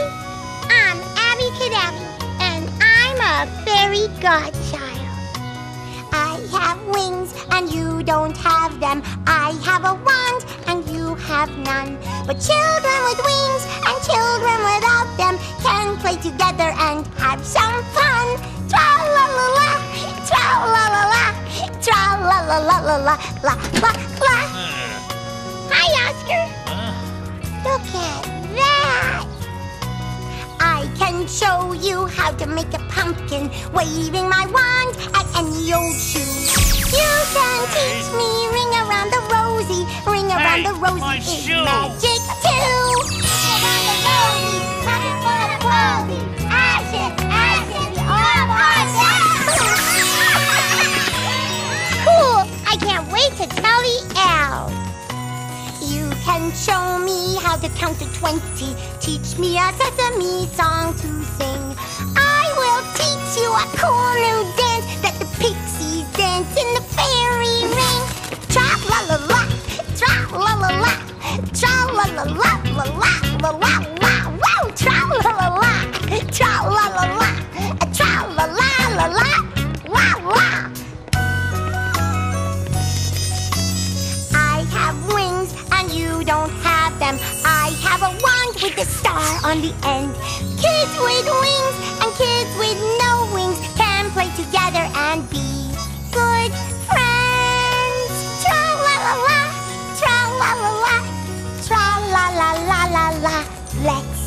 I'm Abby Cadabby, and I'm a fairy godchild. I have wings, and you don't have them. I have a wand, and you have none. But children with wings and children without them can play together and have some fun. Tra-la-la-la, tra-la-la-la, tra-la-la-la-la-la-la-la. Hmm. Hi, Oscar. Show you how to make a pumpkin waving my wand at any old shoe. You can teach me ring around the rosy, ring around Hey, the rosy is shoe. magic too. Ring around the rosy, pumpkin full of rosy, ashes, ashes, all Cool! I can't wait to tell the elves. You can show me how to count to twenty. Teach me a sesame song to sing. I will teach you a cool new dance that the pixies dance in the fairy ring. Tra la la la, tra la la la, tra la la la la la la la star on the end. Kids with wings and kids with no wings can play together and be good friends. Tra la la la, tra la la la, tra la la la la la. Let's